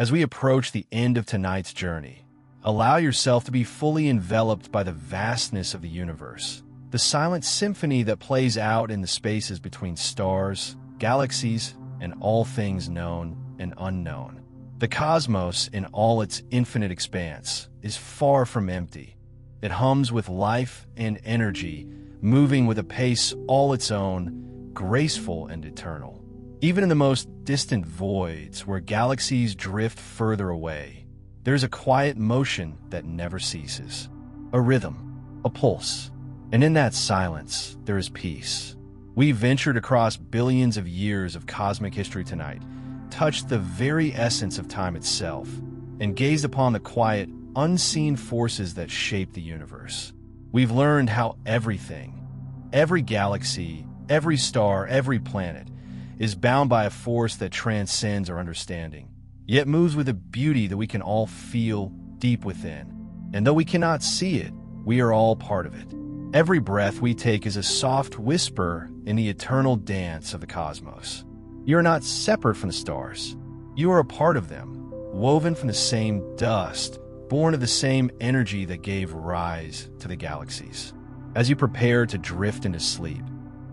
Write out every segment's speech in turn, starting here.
As we approach the end of tonight's journey, allow yourself to be fully enveloped by the vastness of the universe, the silent symphony that plays out in the spaces between stars, galaxies, and all things known and unknown. The cosmos, in all its infinite expanse, is far from empty. It hums with life and energy, moving with a pace all its own, graceful and eternal. Even in the most distant voids, where galaxies drift further away, there's a quiet motion that never ceases. A rhythm, a pulse. And in that silence, there is peace. We ventured across billions of years of cosmic history tonight, touched the very essence of time itself, and gazed upon the quiet, unseen forces that shape the universe. We've learned how everything, every galaxy, every star, every planet, is bound by a force that transcends our understanding, yet moves with a beauty that we can all feel deep within. And though we cannot see it, we are all part of it. Every breath we take is a soft whisper in the eternal dance of the cosmos. You are not separate from the stars. You are a part of them, woven from the same dust, born of the same energy that gave rise to the galaxies. As you prepare to drift into sleep,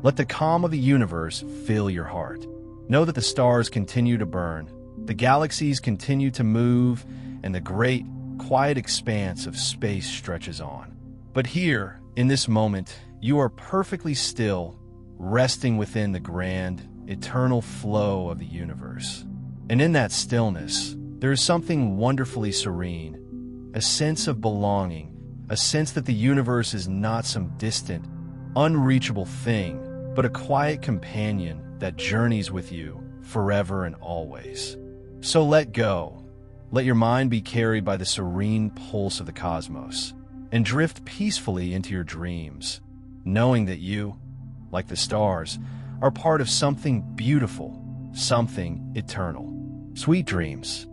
let the calm of the universe fill your heart. Know that the stars continue to burn, the galaxies continue to move, and the great, quiet expanse of space stretches on. But here, in this moment, you are perfectly still, resting within the grand, eternal flow of the universe. And in that stillness, there is something wonderfully serene, a sense of belonging, a sense that the universe is not some distant, unreachable thing, but a quiet companion that journeys with you forever and always. So let go. Let your mind be carried by the serene pulse of the cosmos and drift peacefully into your dreams, knowing that you, like the stars, are part of something beautiful, something eternal. Sweet dreams.